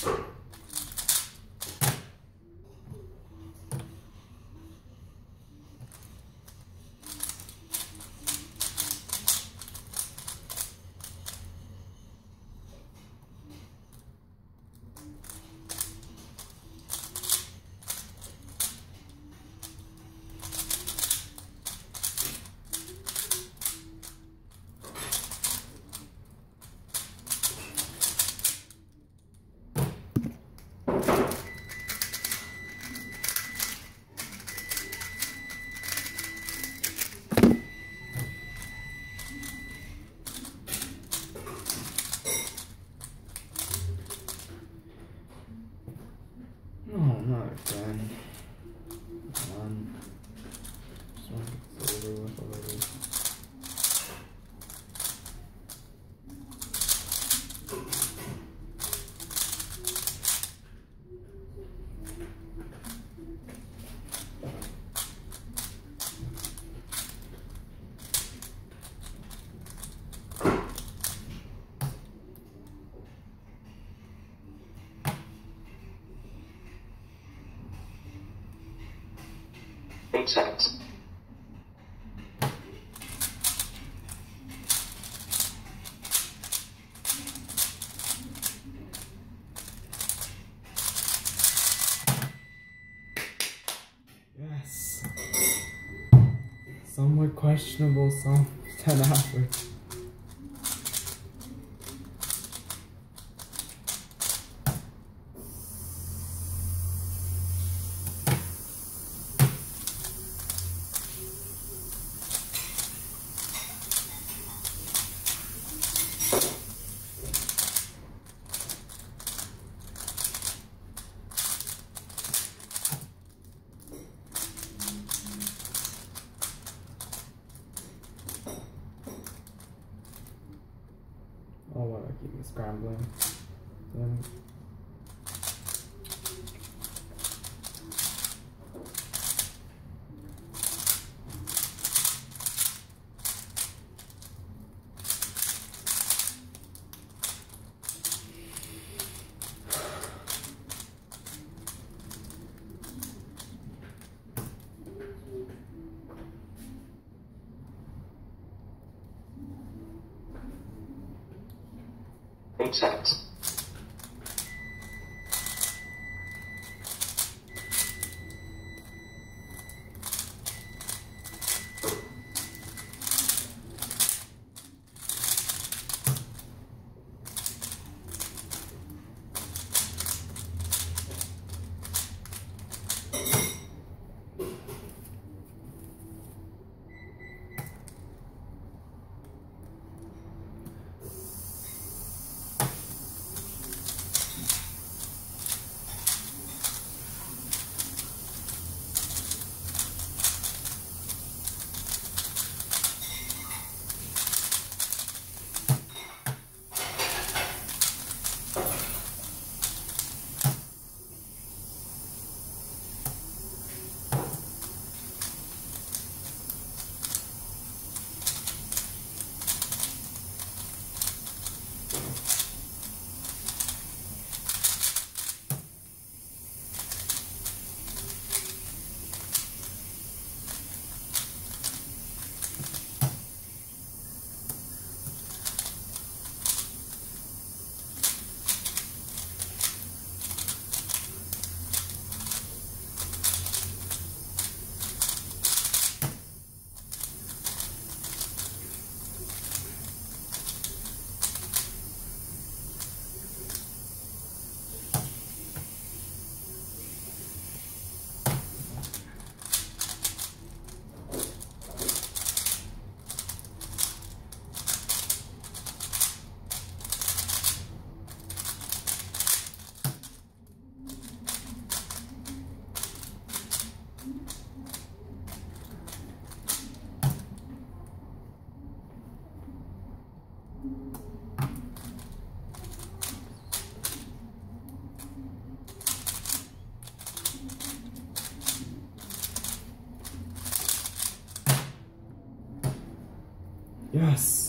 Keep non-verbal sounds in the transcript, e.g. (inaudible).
Thanks. Alright, friend. Eight. Yes. Some were questionable, some (laughs) 10 average. Oh, me scrambling. Eight seconds. Yes.